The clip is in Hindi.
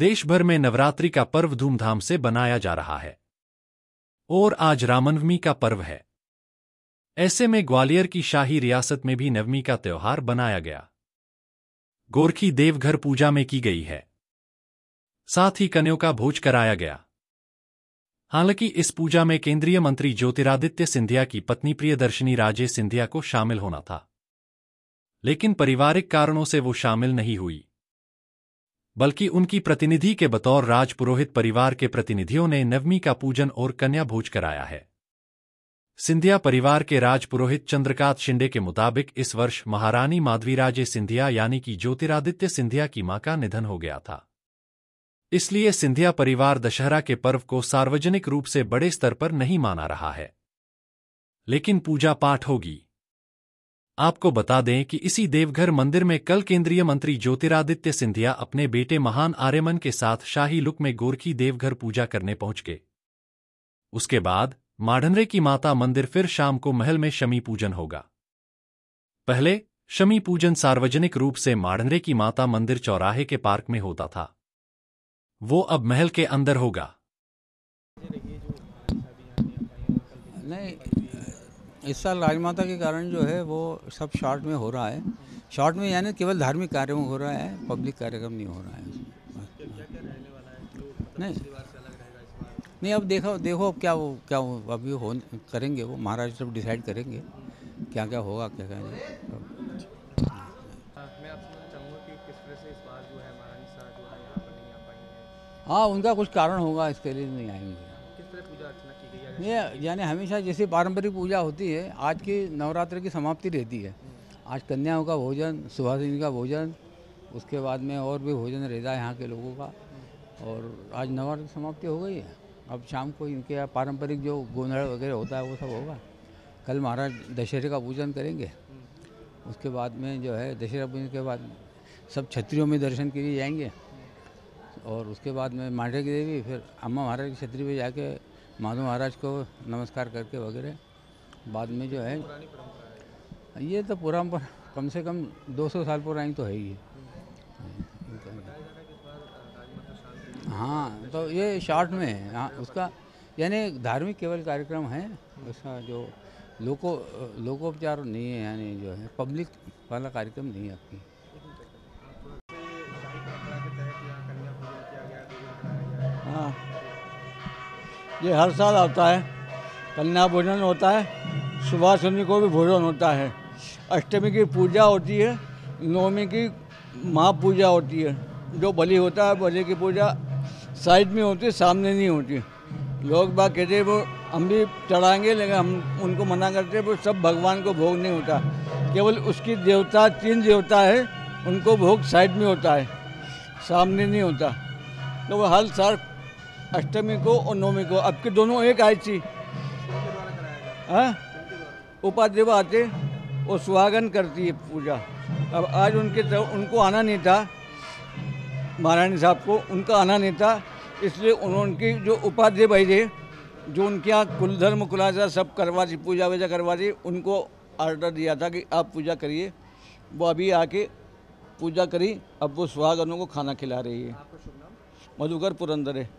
देश भर में नवरात्रि का पर्व धूमधाम से बनाया जा रहा है। और आज रामनवमी का पर्व है। ऐसे में ग्वालियर की शाही रियासत में भी नवमी का त्योहार बनाया गया। गोरखी देवघर पूजा में की गई है। साथ ही कन्यों का भोज कराया गया। हालाँकि इस पूजा में केंद्रीय मंत्री ज्योतिरादित्य सिंधिया की पत्नी प्रियदर्शनी राजे सिंधिया को शामिल होना था। लेकिन पारिवारिक कारणों से वो शामिल नहीं हुई। बल्कि उनकी प्रतिनिधि के बतौर राजपुरोहित परिवार के प्रतिनिधियों ने नवमी का पूजन और कन्या भोज कराया है। सिंधिया परिवार के राजपुरोहित चंद्रकांत शिंदे के मुताबिक इस वर्ष महारानी माधवीराजे सिंधिया यानी कि ज्योतिरादित्य सिंधिया की माँ का निधन हो गया था। इसलिए सिंधिया परिवार दशहरा के पर्व को सार्वजनिक रूप से बड़े स्तर पर नहीं माना रहा है। लेकिन पूजा पाठ होगी। आपको बता दें कि इसी देवघर मंदिर में कल केंद्रीय मंत्री ज्योतिरादित्य सिंधिया अपने बेटे महान आर्यमन के साथ शाही लुक में गोरखी देवघर पूजा करने पहुँच गए उसके बाद माढ़नरे की माता मंदिर फिर शाम को महल में शमी पूजन होगा। पहले शमी पूजन सार्वजनिक रूप से माढ़नरे की माता मंदिर चौराहे के पार्क में होता था। वो अब महल के अंदर होगा। नहीं इस साल राजमाता के कारण जो है वो सब शॉर्ट में हो रहा है। शॉर्ट में यानी केवल धार्मिक कार्य हो रहा है, पब्लिक कार्यक्रम नहीं हो रहा है। नहीं। नहीं, अब देखो देखो अब क्या वो क्या वो अभी हो करेंगे वो, महाराज सब डिसाइड करेंगे, क्या क्या होगा, क्या क्या हाँ उनका कुछ कारण होगा, इसके लिए नहीं आएँगे किस तरह पूजा अर्चना की गई है ये यानी हमेशा जैसे पारंपरिक पूजा होती है, आज की नवरात्र की समाप्ति रहती है। आज कन्याओं का भोजन, सुहासिनी का भोजन, उसके बाद में और भी भोजन रहता है यहाँ के लोगों का। और आज नवरात्र समाप्ति हो गई है। अब शाम को इनके पारंपरिक जो गोंधड़ वगैरह होता है, वो सब होगा। कल महाराज दशहरे का पूजन करेंगे। उसके बाद में जो है, दशहरा पूजन के बाद सब छत्रियों में दर्शन के लिए जाएँगे। और उसके बाद में मांडे की देवी, फिर अम्मा महाराज की छतरी पे जाके माधव महाराज को नमस्कार करके वगैरह। बाद में जो है, ये तो पर, कम से कम 200 साल पुरानी तो है ही। हाँ तो ये शॉर्ट में है। हाँ उसका, यानी धार्मिक केवल कार्यक्रम है, उसका जो लोको, लोकोपचार नहीं है, यानी जो है पब्लिक वाला कार्यक्रम नहीं है आपकी। ये हर साल आता है। कन्या भोजन होता है सुबह शनि को भी भोजन होता है। अष्टमी की पूजा होती है, नवमी की महापूजा होती है। जो बलि होता है, बलि की पूजा साइड में होती है, सामने नहीं होती। लोग बाग कहते हैं, वो हम भी चढ़ाएँगे, लेकिन हम उनको मना करते हैं, वो सब भगवान को भोग नहीं होता। केवल उसकी देवता, तीन देवता है, उनको भोग साइड में होता है, सामने नहीं होता। तो वो हर साल अष्टमी को और नौमी को। अब के दोनों एक आई थी हाँ? उपाध्यवा आते और सुहागन करती है पूजा। अब आज उनके तरफ़ उनको आना नहीं था। महारानी साहब को उनका आना नहीं था। इसलिए उन्होंने उनकी जो उपाध्याय भाई थे, जो उनके यहाँ कुल धर्म कुलाचा सब करवा दी, पूजा वूजा करवा दी, उनको ऑर्डर दिया था कि आप पूजा करिए। वो अभी आके पूजा करी। अब वो सुहागनों को खाना खिला रही है। मधुकर पुरंदर। है